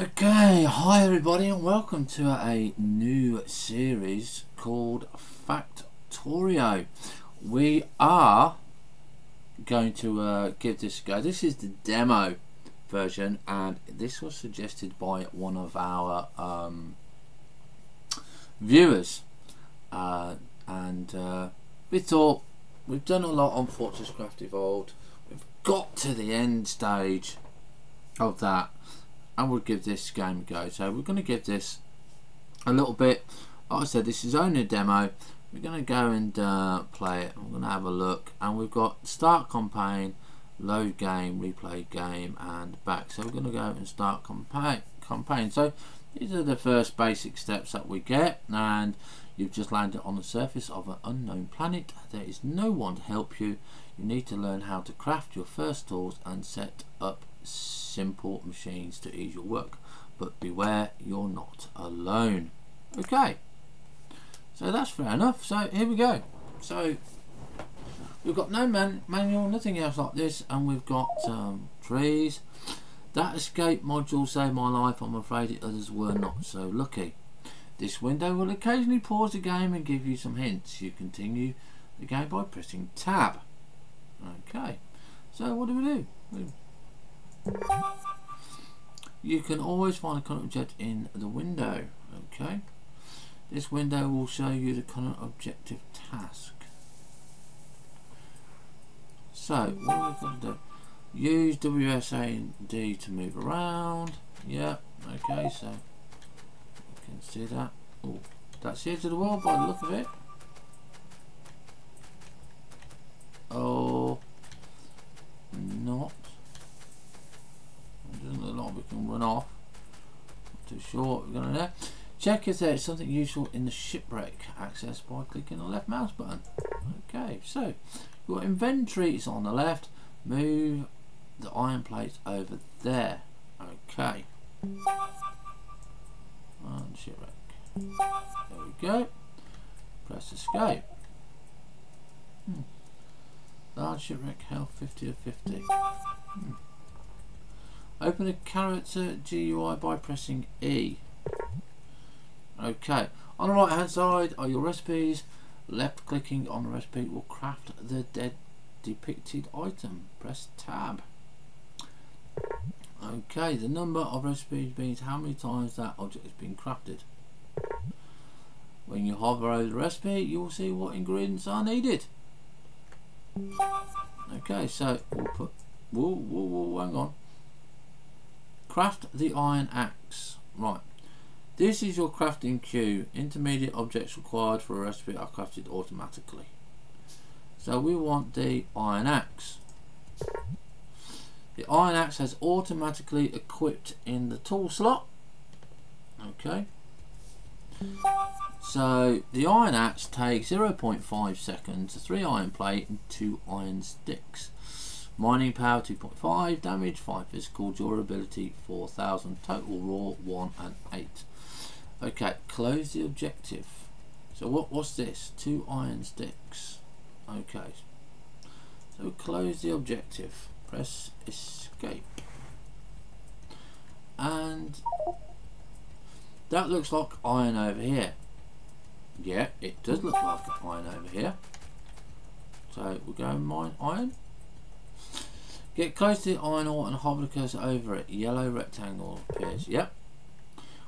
Okay, hi everybody and welcome to a new series called Factorio. We are going to uh, give this a go. This is the demo version and this was suggested by one of our um, viewers uh, and uh, we thought we've done a lot on FortressCraft Evolved. We've got to the end stage of that I would give this game a go. So we're going to give this a little bit. Like I said, this is only a demo. We're going to go and uh, play it. We're going to have a look. And we've got start campaign, load game, replay game, and back. So we're going to go and start campaign. campaign. So these are the first basic steps that we get. And you've just landed on the surface of an unknown planet. There is no one to help you. You need to learn how to craft your first tools and set up simple machines to ease your work. But beware, you're not alone. Okay, so that's fair enough. So here we go. So we've got no man manual, nothing else like this, and we've got um, trees. That escape module saved my life. I'm afraid the others were not so lucky. This window will occasionally pause the game and give you some hints. You continue the game by pressing tab. Okay, so what do we do? We you can always find a current object in the window. Okay. This window will show you the current objective task. So, what are we going to do? Use WSAD to move around. Yep. Okay, so you can see that. Oh, that's here of the world by the look of it. Oh, not doesn't look like we can run off. Not too what we're going to do. Check if there's something useful in the shipwreck. Access by clicking the left mouse button. Okay, so your inventory is on the left. Move the iron plates over there. Okay. And shipwreck. There we go. Press escape. Hmm. Large shipwreck health 50 of 50. Hmm. Open a character GUI by pressing E. Okay, on the right hand side are your recipes. Left clicking on the recipe will craft the dead depicted item. Press tab. Okay, the number of recipes means how many times that object has been crafted. When you hover over the recipe, you will see what ingredients are needed. Okay, so we'll put. Whoa, whoa, whoa, hang on. Craft the iron axe. Right. This is your crafting queue. Intermediate objects required for a recipe are crafted automatically. So we want the iron axe. The iron axe has automatically equipped in the tool slot. Okay. So the iron axe takes 0.5 seconds, 3 iron plate and 2 iron sticks. Mining power 2.5, damage 5, physical durability 4000, total raw 1 and 8. Okay, close the objective. So what what's this? Two iron sticks. Okay. So close the objective. Press escape. And that looks like iron over here. Yeah, it does look like iron over here. So we'll go mine iron. Get close to the iron ore and hover the cursor over it. Yellow rectangle appears. Yep.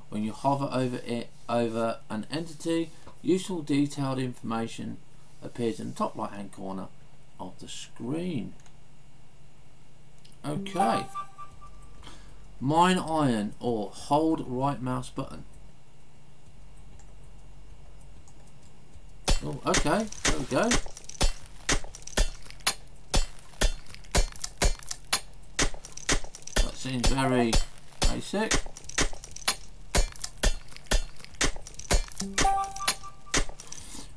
When you hover over it over an entity, useful detailed information appears in the top right hand corner of the screen. Okay. Mine iron or hold right mouse button. Oh, okay, there we go. Seems very basic.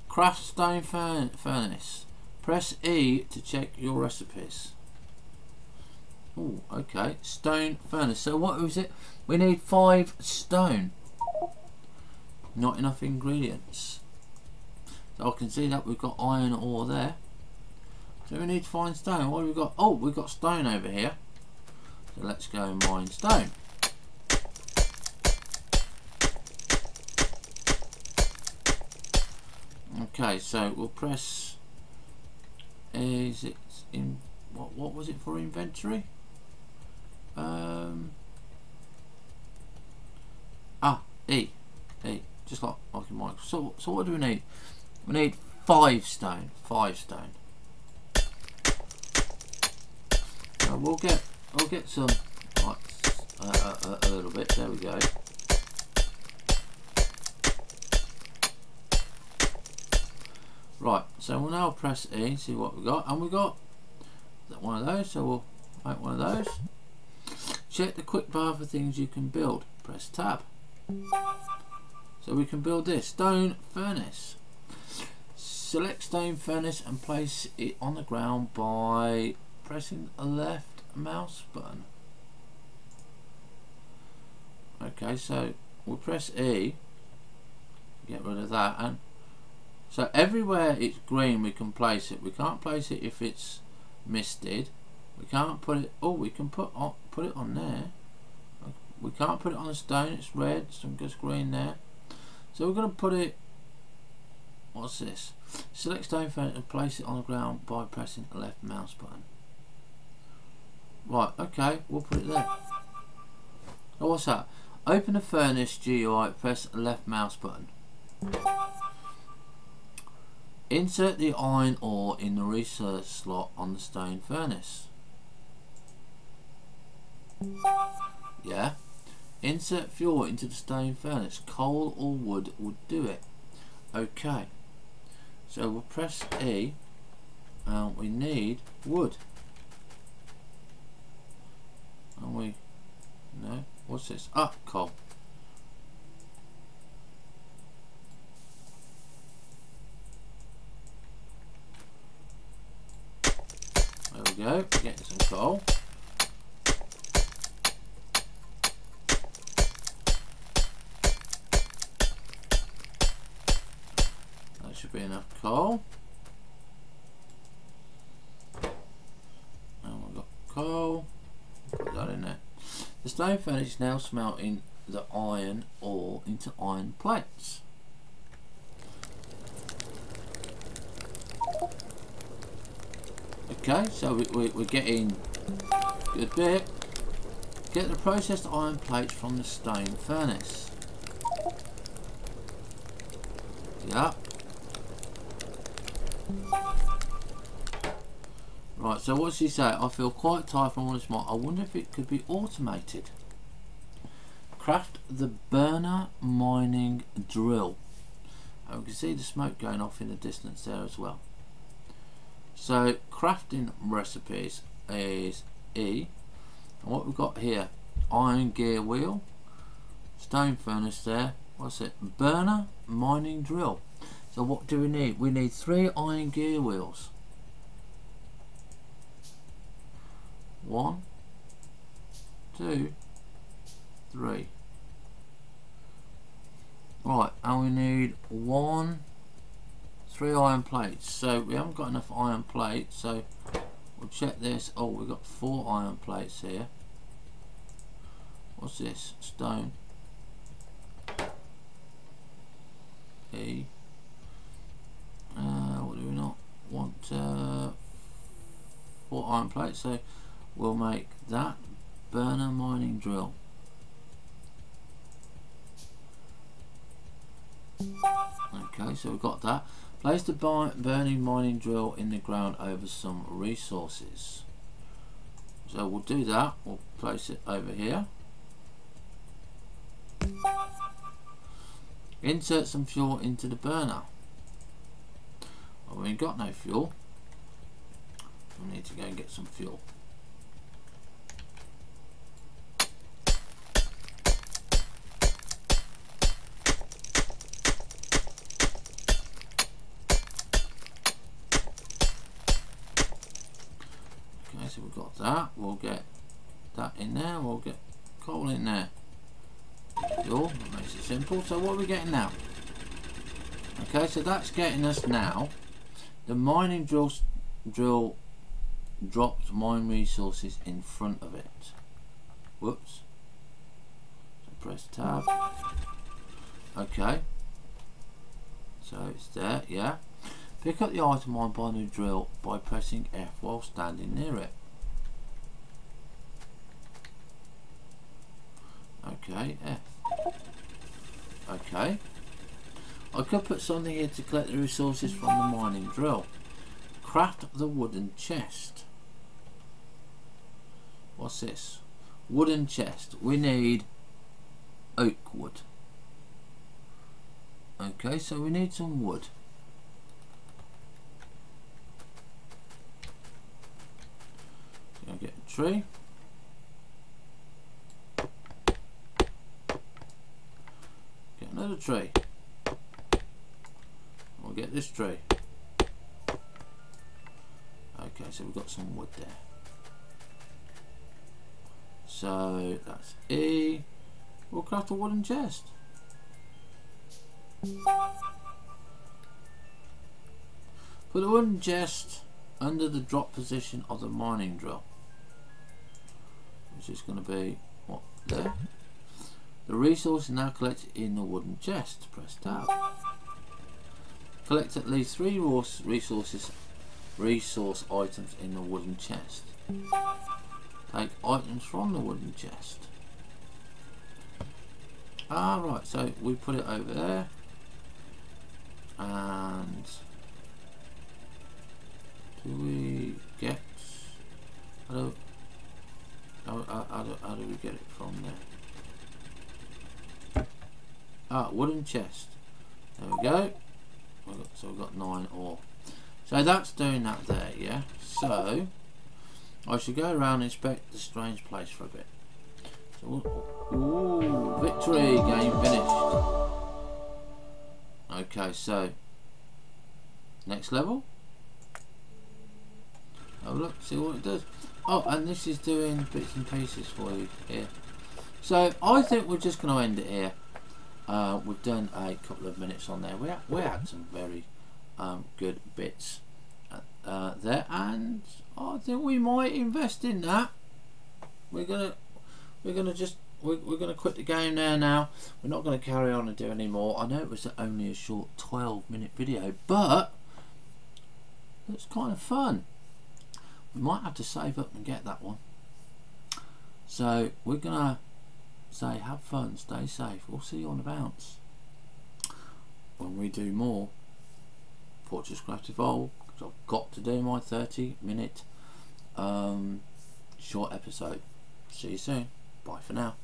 Craft stone furnace. Press E to check your recipes. Oh, okay. Stone furnace. So what was it? We need five stone. Not enough ingredients. So I can see that we've got iron ore there. So we need to find stone. What have we got? Oh, we've got stone over here. So let's go and mine stone. Okay, so we'll press. Is it in what? What was it for inventory? Um. Ah, E, E, just like like in Minecraft. So, so what do we need? We need five stone, five stone. So we'll get I'll get some like uh, uh, a little bit there we go Right, so we'll now press E, see what we got, and we got one of those, so we'll make one of those. Check the quick bar for things you can build. Press tab. So we can build this stone furnace. Select stone furnace and place it on the ground by pressing left mouse button. Okay, so we'll press E, get rid of that, and so everywhere it's green we can place it. We can't place it if it's misted. We can't put it, oh we can put on, put it on there. We can't put it on the stone, it's red, so it goes green there. So we're going to put it, what's this? Select stone and place it on the ground by pressing the left mouse button. Right, okay, we'll put it there. Oh, what's that? Open the furnace GUI, press left mouse button. Insert the iron ore in the research slot on the stone furnace. Yeah. Insert fuel into the stone furnace. Coal or wood would do it. Okay. So we'll press E and we need wood. And we no, what's this? Ah, coal. There we go, getting some coal. That should be enough coal. And we've got coal. Put that in there. The stone furnace is now smelting the iron ore into iron plates. Okay, so we, we, we're getting good bit. Get the processed iron plates from the stone furnace. Yeah. Right, so what's he say? I feel quite tired from all this more. I wonder if it could be automated. Craft the burner mining drill. And we can see the smoke going off in the distance there as well. So crafting recipes is E. And what we've got here, iron gear wheel, stone furnace there, what's it, burner, mining drill. So what do we need? We need three iron gear wheels. One, two, three. Right, and we need one, three iron plates. So we haven't got enough iron plates so we'll check this. Oh we've got four iron plates here. What's this? Stone. E. Uh, what do we not want? Uh, four iron plates so we'll make that burner mining drill okay so we've got that Place the burning mining drill in the ground over some resources. So we'll do that. We'll place it over here. Insert some fuel into the burner. Well, we ain't got no fuel. We need to go and get some fuel. That, we'll get that in there, we'll get coal in there. Cool, that makes it simple. So what are we getting now? Okay, so that's getting us now. The mining drill, drill dropped mine resources in front of it. Whoops. So press tab. Okay. So it's there, yeah. Pick up the item on mining drill by pressing F while standing near it. Okay, F. Okay. I could put something here to collect the resources from the mining drill. Craft the wooden chest. What's this? Wooden chest. We need oak wood. Okay, so we need some wood. So I get a tree. Get another tray. We'll get this tray. Okay, so we've got some wood there. So that's E. We'll craft a wooden chest. Put the wooden chest under the drop position of the mining drill. Which is going to be, what, there? The resource is now collected in the wooden chest. Press tab. Collect at least three resources, resource items in the wooden chest. Take items from the wooden chest. Ah, Alright, so we put it over there. And do we get how do, how, how, do, how do we get it from there? Ah, wooden chest. There we go. So we've got nine ore. So that's doing that there, yeah? So, I should go around and inspect the strange place for a bit. So, ooh, victory, game finished. Okay, so, next level. Oh look, see what it does. Oh, and this is doing bits and pieces for you here. So, I think we're just going to end it here. Uh, we've done a couple of minutes on there. We had, we had some very um, good bits uh, there, and I think we might invest in that. We're gonna we're gonna just we're, we're gonna quit the game there now. We're not gonna carry on and do any more. I know it was only a short 12 minute video, but it's kind of fun. We might have to save up and get that one. So we're gonna say have fun, stay safe. We'll see you on the bounce when we do more FortressCraft Evolve because I've got to do my 30 minute um, short episode. See you soon. Bye for now.